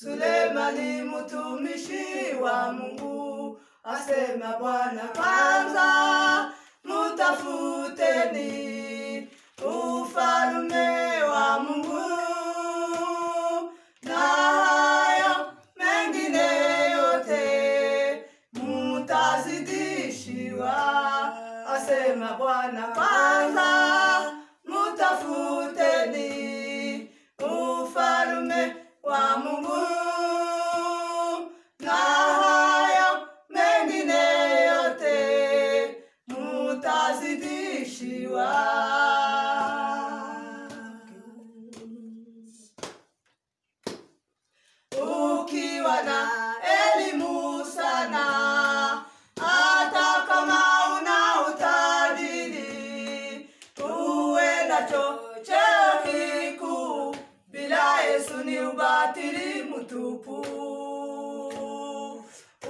Sulemani mtumishi wa Mungu, asema Bwana, kwanza mutafuteni ufalume wa Mungu na hayo mengine yote mutazidishiwa, asema Bwana. Kwanza mutazidishiwa. Ukiwa na elimu sana, hata kama una utajiri, uwe nacho cheo kikuu, bila Yesu ni ubatili mtupu.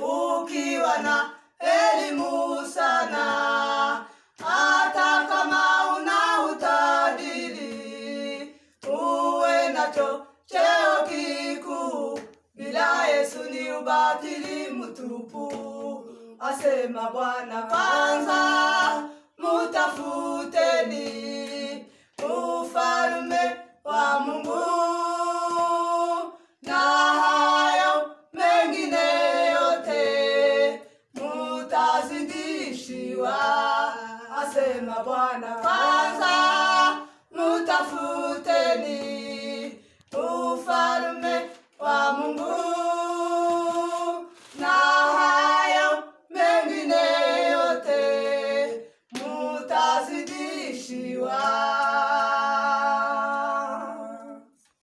Ukiwa na elimu nacho cheo kikuu, bila Yesu ni ubatili mtupu. Asema Bwana, kwanza mutafuteni ufalume wa Mungu na hayo mengine yote mutazidishiwa. Asema Bwana, As it.